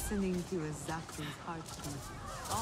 Listening to a heartbeat